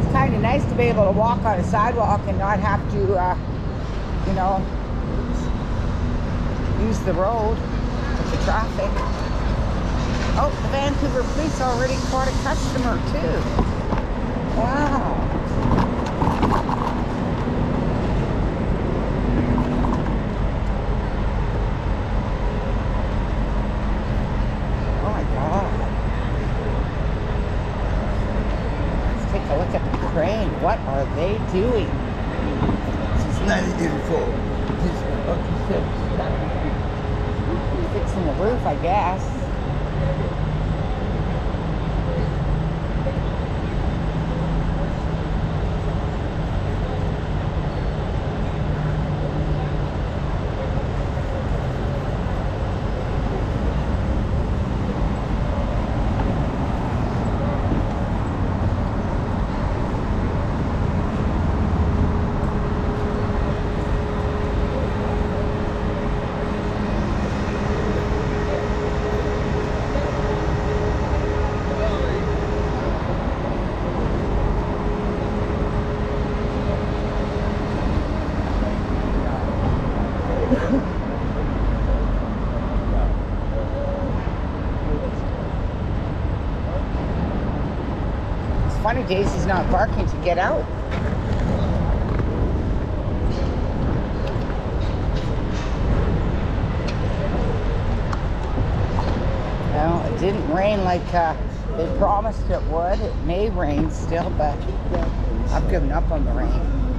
It's kind of nice to be able to walk on a sidewalk and not have to, uh, you know, use the road with the traffic. Oh, the Vancouver police already caught a customer too. Wow. Oh my God. Let's take a look at the crane. What are they doing? Since 1984. This is Fixing the roof, I guess. Thank It's funny Daisy's not barking to get out. Well, it didn't rain like uh, they promised it would. It may rain still, but I've given up on the rain.